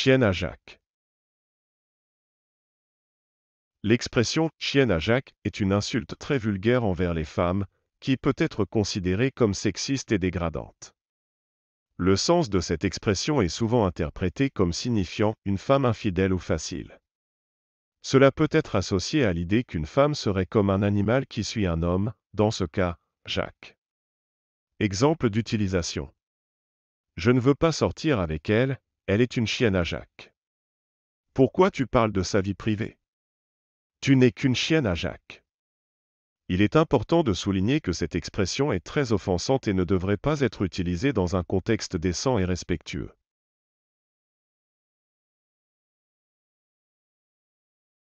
Chienne à Jacques. L'expression chienne à Jacques est une insulte très vulgaire envers les femmes, qui peut être considérée comme sexiste et dégradante. Le sens de cette expression est souvent interprété comme signifiant une femme infidèle ou facile. Cela peut être associé à l'idée qu'une femme serait comme un animal qui suit un homme, dans ce cas, Jacques. Exemple d'utilisation. Je ne veux pas sortir avec elle, elle est une chienne à Jacques. Pourquoi tu parles de sa vie privée? Tu n'es qu'une chienne à Jacques. Il est important de souligner que cette expression est très offensante et ne devrait pas être utilisée dans un contexte décent et respectueux.